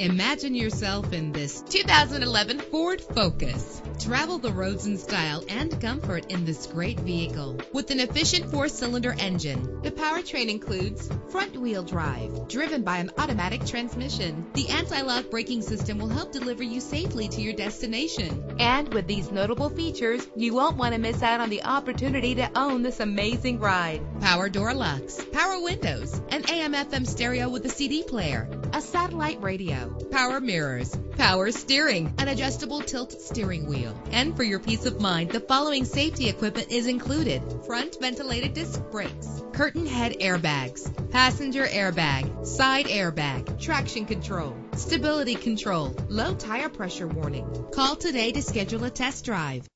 Imagine yourself in this 2011 Ford Focus. Travel the roads in style and comfort in this great vehicle. With an efficient four-cylinder engine, the powertrain includes front-wheel drive, driven by an automatic transmission. The anti-lock braking system will help deliver you safely to your destination. And with these notable features, you won't want to miss out on the opportunity to own this amazing ride. Power door locks, power windows, an AM/FM stereo with a CD player, a satellite radio, power mirrors, power steering, an adjustable tilt steering wheel. And for your peace of mind, the following safety equipment is included. Front ventilated disc brakes, curtain head airbags, passenger airbag, side airbag, traction control, stability control, low tire pressure warning. Call today to schedule a test drive.